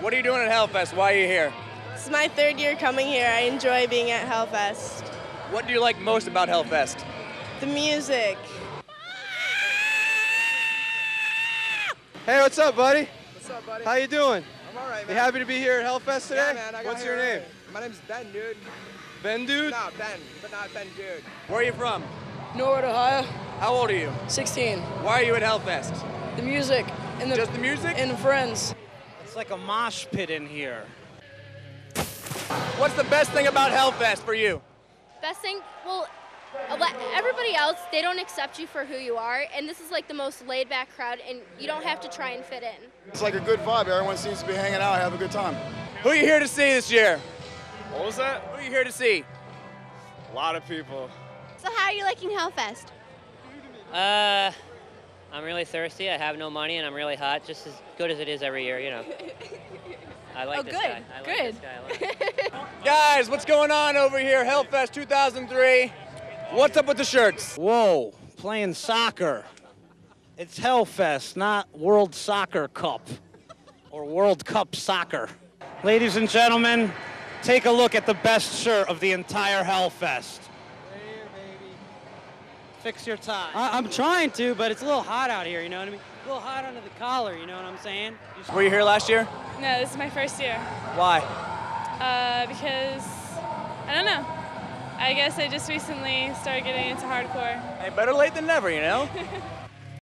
What are you doing at Hellfest? Why are you here? It's my third year coming here. I enjoy being at Hellfest. What do you like most about Hellfest? The music. Hey, what's up, buddy? What's up, buddy? How you doing? I'm all right, You man. happy to be here at Hellfest today? Yeah, man. I got What's your name? early. My name's Ben, dude. Ben, dude. No, Ben, but not Ben, dude. Where are you from? Norwood, Ohio, How old are you? 16. Why are you at Hellfest? The music and the Just the music? and the friends. It's like a mosh pit in here. What's the best thing about Hellfest for you? Best thing, well, everybody else, they don't accept you for who you are, and this is like the most laid back crowd, and you don't have to try and fit in. It's like a good vibe. Everyone seems to be hanging out, having a good time. Who are you here to see this year? What was that? Who are you here to see? A lot of people. So, how are you liking Hellfest? Uh, I'm really thirsty. I have no money, and I'm really hot. Just as good as it is every year, you know. I like Oh, this good, guy. I like good. this guy. I like. Guys, what's going on over here? Hellfest 2003. What's up with the shirts? Whoa, playing soccer. It's Hellfest, not World Soccer Cup or World Cup Soccer. Ladies and gentlemen, take a look at the best shirt of the entire Hellfest. Fix your tie. I, I'm trying to, but it's a little hot out here, you know what I mean? A little hot under the collar, you know what I'm saying? Just- Were you here last year? No, this is my first year. Why? Uh, because I don't know. I guess I just recently started getting into hardcore. Hey, better late than never, you know?